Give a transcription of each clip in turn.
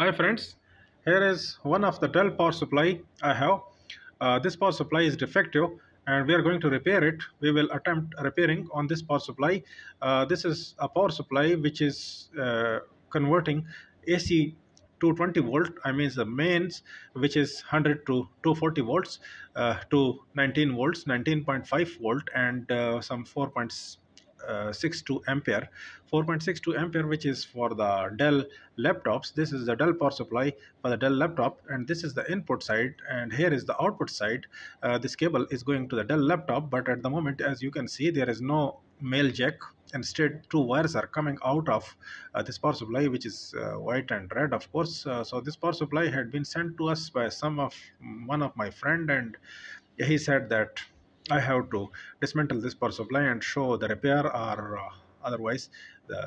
Hi friends, here is one of the Dell power supply I have. Uh, this power supply is defective and we are going to repair it. We will attempt repairing on this power supply. Uh, this is a power supply which is uh, converting AC 220 volt, I mean the mains which is 100 to 240 volts uh, to 19 volts, 19.5 volt and uh, some 4.5 4.62 ampere 4.62 ampere which is for the Dell laptops. This is the Dell power supply for the Dell laptop and this is the input side and here is the output side. Uh, this cable is going to the Dell laptop but at the moment as you can see there is no male jack instead two wires are coming out of uh, this power supply which is uh, white and red of course. Uh, so this power supply had been sent to us by some of one of my friend and he said that I have to dismantle this power supply and show the repair or uh, otherwise the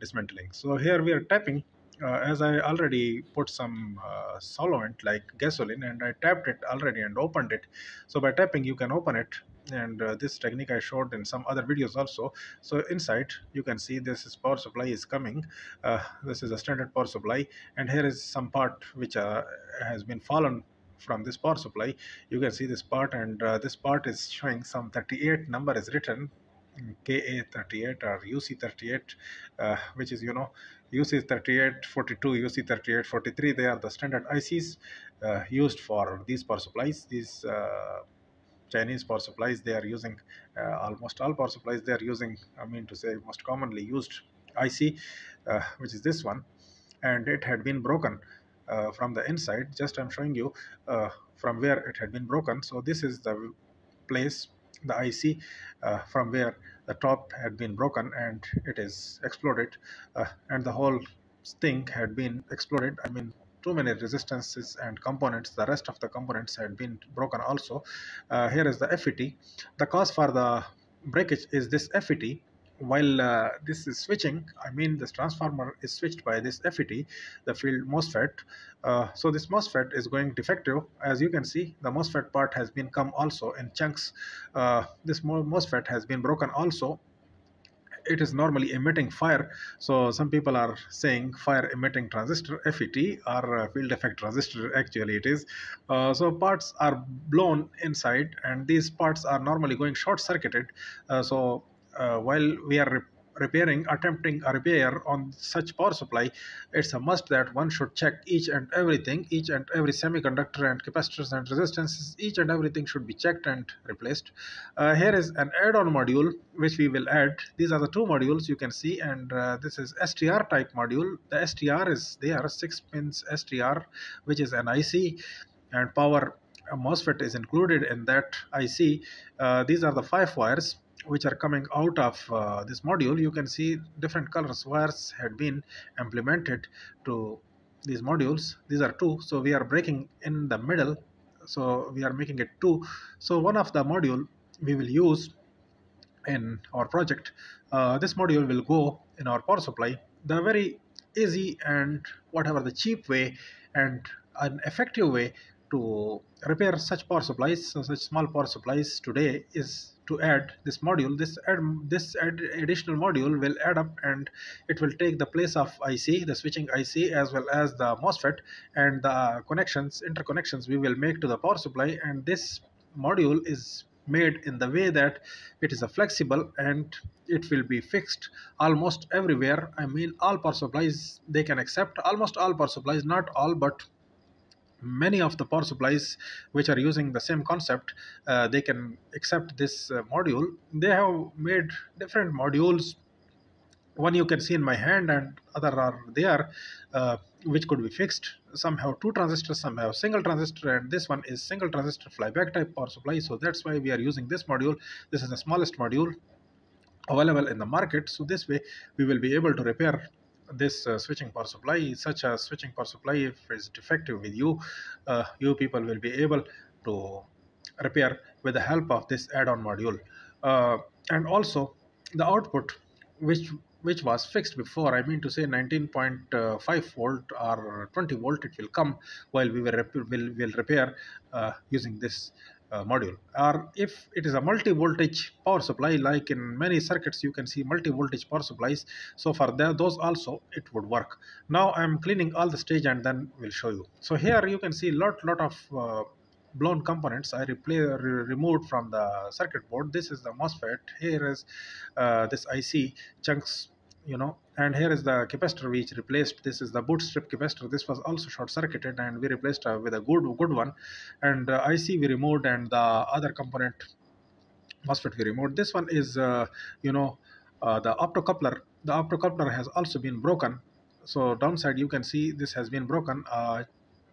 dismantling. So here we are tapping uh, as I already put some uh, solvent like gasoline and I tapped it already and opened it. So by tapping you can open it and uh, this technique I showed in some other videos also. So inside you can see this is power supply is coming. Uh, this is a standard power supply and here is some part which uh, has been fallen from this power supply you can see this part and uh, this part is showing some 38 number is written KA38 or UC38 uh, which is you know UC38 42 UC38 43 they are the standard ICs uh, used for these power supplies these uh, Chinese power supplies they are using uh, almost all power supplies they are using I mean to say most commonly used IC uh, which is this one and it had been broken uh, from the inside just I'm showing you uh, from where it had been broken. So this is the place the IC uh, from where the top had been broken and it is exploded. Uh, and the whole thing had been exploded. I mean too many resistances and components. The rest of the components had been broken also. Uh, here is the FET the cause for the breakage is this FET while uh, this is switching, I mean this transformer is switched by this FET, the field MOSFET. Uh, so this MOSFET is going defective. As you can see, the MOSFET part has been come also in chunks. Uh, this MOSFET has been broken also. It is normally emitting fire. So some people are saying fire emitting transistor FET or field effect transistor actually it is. Uh, so parts are blown inside and these parts are normally going short circuited. Uh, so uh, while we are re repairing, attempting a repair on such power supply, it's a must that one should check each and everything, each and every semiconductor and capacitors and resistances, each and everything should be checked and replaced. Uh, here is an add-on module which we will add. These are the two modules you can see and uh, this is STR type module. The STR is there, 6 pins STR which is an IC and power MOSFET is included in that IC. Uh, these are the five wires which are coming out of uh, this module you can see different colors. Wires had been implemented to these modules. These are two. So we are breaking in the middle. So we are making it two. So one of the module we will use in our project uh, this module will go in our power supply. The very easy and whatever the cheap way and an effective way to repair such power supplies such small power supplies today is to add this module. This add this add additional module will add up and it will take the place of IC the switching IC as well as the MOSFET and the connections interconnections we will make to the power supply. And this module is made in the way that it is a flexible and it will be fixed almost everywhere. I mean all power supplies they can accept almost all power supplies not all but many of the power supplies which are using the same concept uh, they can accept this uh, module. They have made different modules. One you can see in my hand and other are there uh, which could be fixed. Some have two transistors some have single transistor and this one is single transistor flyback type power supply. So that's why we are using this module. This is the smallest module available in the market. So this way we will be able to repair this uh, switching power supply such a switching power supply if it's defective with you uh, you people will be able to repair with the help of this add-on module. Uh, and also the output which which was fixed before i mean to say 19.5 volt or 20 volt it will come while we will, rep will, will repair uh, using this uh, module or if it is a multi-voltage power supply like in many circuits you can see multi-voltage power supplies so for those also it would work now i'm cleaning all the stage and then we'll show you so here you can see lot lot of uh, blown components I replay, re removed from the circuit board. This is the MOSFET. Here is uh, this IC chunks you know and here is the capacitor which replaced this is the bootstrap capacitor. This was also short circuited and we replaced uh, with a good good one. And uh, IC we removed and the other component MOSFET we removed. This one is uh, you know uh, the optocoupler. The optocoupler has also been broken. So downside you can see this has been broken. Uh,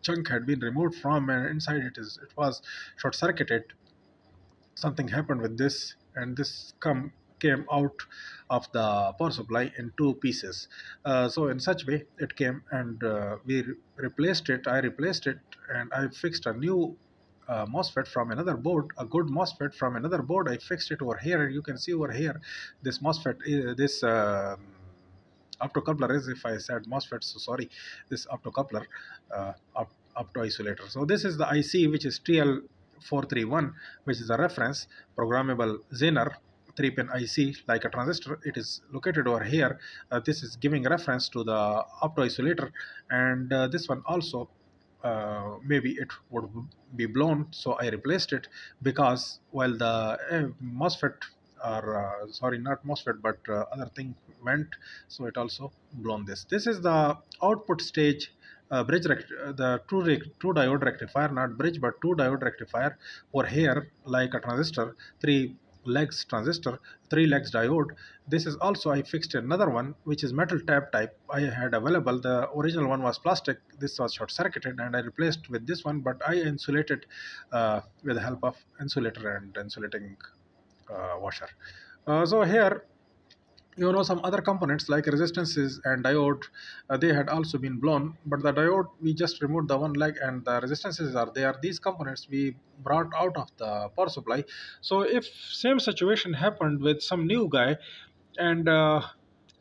chunk had been removed from and inside it is it was short circuited. Something happened with this and this come came out of the power supply in two pieces. Uh, so in such way it came and uh, we re replaced it. I replaced it and I fixed a new uh, MOSFET from another board, a good MOSFET from another board. I fixed it over here. And you can see over here this MOSFET, uh, this uh, optocoupler is, if I said MOSFET, so sorry, this optocoupler, uh, op opto isolator. So this is the IC which is TL431, which is a reference programmable Zener 3 pin IC like a transistor it is located over here. Uh, this is giving reference to the opto isolator and uh, this one also uh, maybe it would be blown so I replaced it because while the uh, MOSFET or uh, sorry not MOSFET but uh, other thing went so it also blown this. This is the output stage uh, bridge the true true diode rectifier not bridge but two diode rectifier over here like a transistor 3 legs transistor, three legs diode. This is also I fixed another one which is metal tab type I had available. The original one was plastic. This was short circuited and I replaced with this one but I insulated uh, with the help of insulator and insulating uh, washer. Uh, so here you know some other components like resistances and diode uh, they had also been blown but the diode we just removed the one leg and the resistances are there. These components we brought out of the power supply. So if same situation happened with some new guy and uh,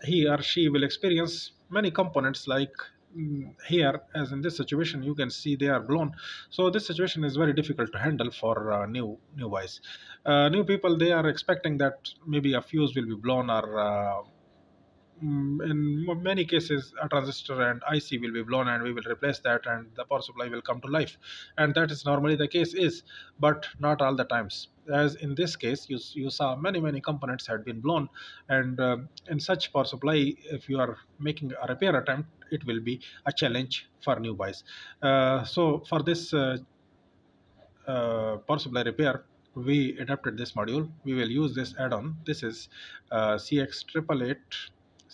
he or she will experience many components like here as in this situation you can see they are blown. So this situation is very difficult to handle for uh, new new guys uh, new people they are expecting that maybe a fuse will be blown or uh, mm, in many cases a transistor and IC will be blown and we will replace that and the power supply will come to life. And that is normally the case is but not all the times. As in this case you, you saw many many components had been blown and uh, in such power supply if you are making a repair attempt it will be a challenge for new buys. Uh, so for this uh, uh power supply repair we adapted this module. We will use this add-on. This is uh, cx triple eight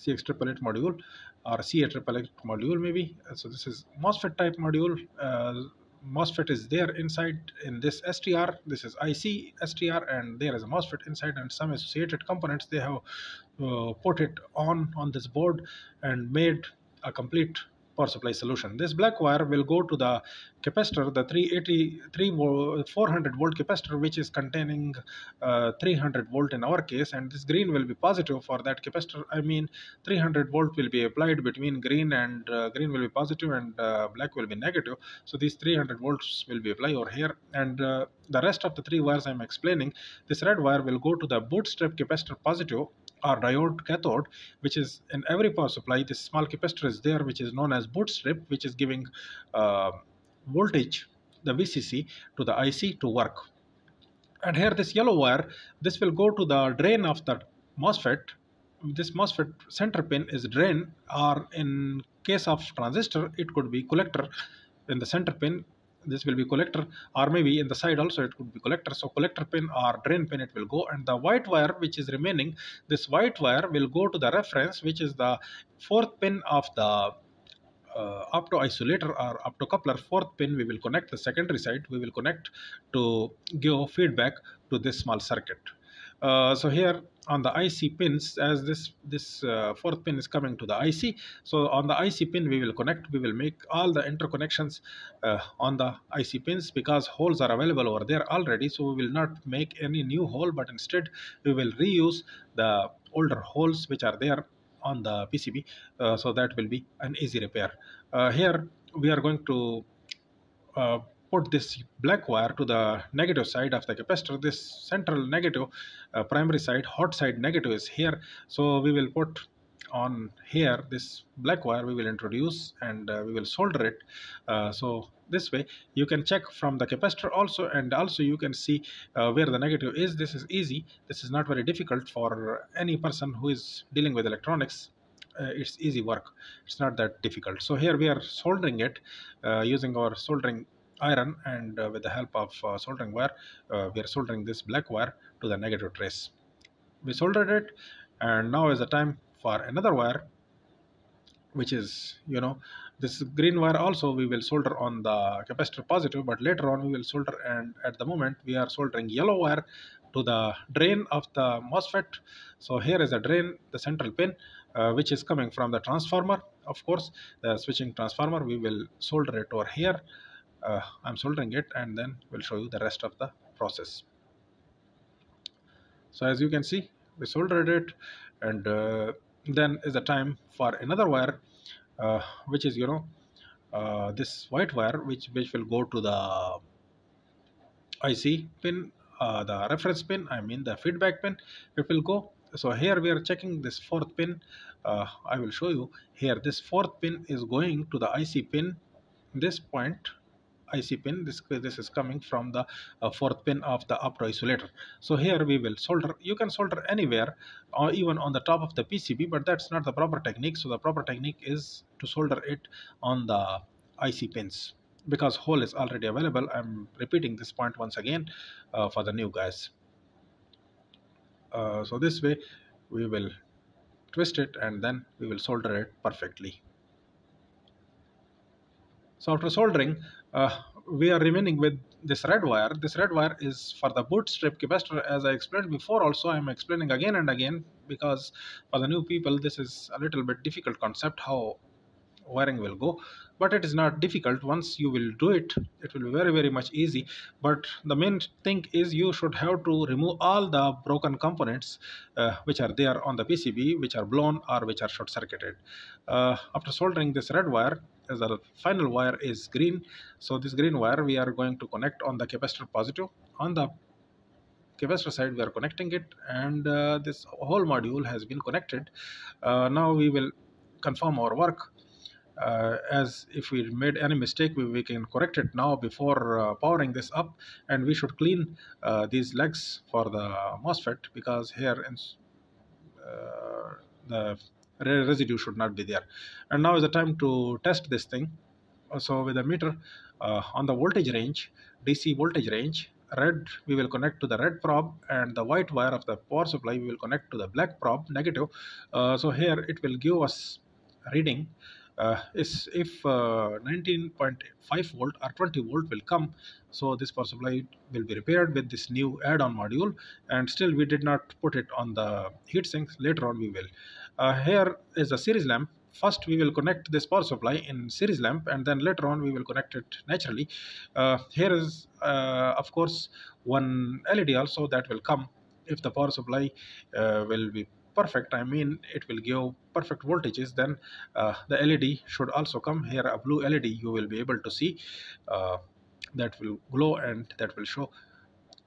triple eight module or triple eight module maybe so this is mosfet type module uh, MOSFET is there inside in this STR. This is IC STR, and there is a MOSFET inside and some associated components. They have uh, put it on on this board and made a complete power supply solution. This black wire will go to the capacitor, the 380, 3 400 volt capacitor, which is containing uh, 300 volt in our case, and this green will be positive for that capacitor. I mean, 300 volt will be applied between green and uh, green will be positive and uh, black will be negative. So these 300 volts will be applied over here, and uh, the rest of the three wires I'm explaining, this red wire will go to the bootstrap capacitor positive or diode cathode which is in every power supply this small capacitor is there which is known as bootstrap which is giving uh, voltage the VCC to the IC to work. And here this yellow wire this will go to the drain of the MOSFET. This MOSFET center pin is drain or in case of transistor it could be collector. In the center pin this will be collector or maybe in the side also it could be collector. So collector pin or drain pin it will go and the white wire which is remaining this white wire will go to the reference which is the fourth pin of the uh, opto isolator or optocoupler. Fourth pin we will connect the secondary side. We will connect to give feedback to this small circuit. Uh, so here on the IC pins as this this uh, fourth pin is coming to the IC so on the IC pin we will connect we will make all the interconnections uh, on the IC pins because holes are available over there already. So we will not make any new hole but instead we will reuse the older holes which are there on the PCB uh, so that will be an easy repair. Uh, here we are going to put this black wire to the negative side of the capacitor. This central negative uh, primary side hot side negative is here. So we will put on here this black wire we will introduce and uh, we will solder it. Uh, so this way you can check from the capacitor also and also you can see uh, where the negative is. This is easy. This is not very difficult for any person who is dealing with electronics. Uh, it's easy work. It's not that difficult. So here we are soldering it uh, using our soldering iron and uh, with the help of uh, soldering wire uh, we are soldering this black wire to the negative trace. We soldered it and now is the time for another wire which is you know this green wire also we will solder on the capacitor positive but later on we will solder and at the moment we are soldering yellow wire to the drain of the MOSFET. So here is the drain the central pin uh, which is coming from the transformer. Of course the switching transformer we will solder it over here uh, I'm soldering it and then we'll show you the rest of the process. So as you can see we soldered it and uh, then is the time for another wire uh, which is you know uh, this white wire which which will go to the IC pin uh, the reference pin I mean the feedback pin. It will go. So here we are checking this fourth pin. Uh, I will show you. Here this fourth pin is going to the IC pin. This point IC pin this this is coming from the uh, fourth pin of the opto isolator. So here we will solder you can solder anywhere or even on the top of the PCB but that's not the proper technique. So the proper technique is to solder it on the IC pins because hole is already available. I'm repeating this point once again uh, for the new guys. Uh, so this way we will twist it and then we will solder it perfectly. So after soldering we are remaining with this red wire. This red wire is for the bootstrap capacitor as i explained before also i'm explaining again and again because for the new people this is a little bit difficult concept how wiring will go. But it is not difficult. Once you will do it it will be very very much easy. But the main thing is you should have to remove all the broken components uh, which are there on the PCB which are blown or which are short circuited uh, after soldering this red wire the final wire is green. So this green wire we are going to connect on the capacitor positive. On the capacitor side we are connecting it and uh, this whole module has been connected. Uh, now we will confirm our work. Uh, as if we made any mistake we, we can correct it now before uh, powering this up and we should clean uh, these legs for the MOSFET because here in, uh, the residue should not be there. And now is the time to test this thing. So with a meter uh, on the voltage range DC voltage range red we will connect to the red probe and the white wire of the power supply we will connect to the black probe negative. Uh, so here it will give us reading is if uh, 19.5 volt or 20 volt will come so this power supply will be repaired with this new add-on module and still we did not put it on the heatsink later on we will. Uh, here is a series lamp. First we will connect this power supply in series lamp and then later on we will connect it naturally. Uh, here is uh, of course one LED also that will come. If the power supply uh, will be perfect I mean it will give perfect voltages then uh, the LED should also come. Here a blue LED you will be able to see uh, that will glow and that will show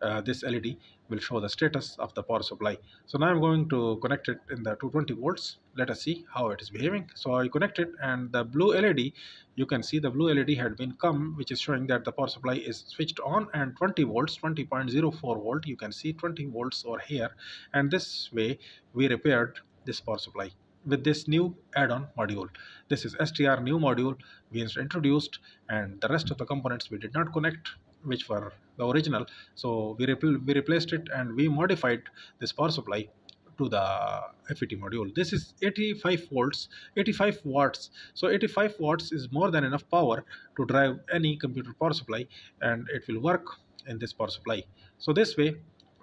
uh, this LED will show the status of the power supply. So now I'm going to connect it in the 220 volts. Let us see how it is behaving. So I connected and the blue LED, you can see the blue LED had been come, which is showing that the power supply is switched on and 20 volts, 20.04 volt. You can see 20 volts over here. And this way we repaired this power supply with this new add-on module. This is STR new module we introduced and the rest of the components we did not connect which were the original. So we, repl we replaced it and we modified this power supply to the FET module. This is 85 volts 85 watts. So 85 watts is more than enough power to drive any computer power supply and it will work in this power supply. So this way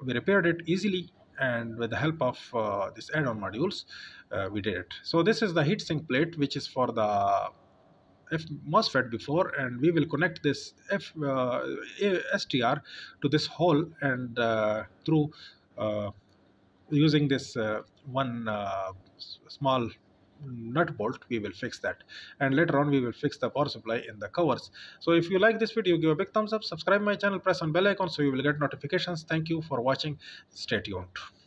we repaired it easily and with the help of uh, this add-on modules uh, we did it. So this is the heatsink plate which is for the F MOSFET before and we will connect this F uh, STR to this hole and uh, through uh, using this uh, one uh, small nut bolt we will fix that. And later on we will fix the power supply in the covers. So if you like this video give a big thumbs up subscribe my channel press on bell icon so you will get notifications. Thank you for watching. Stay tuned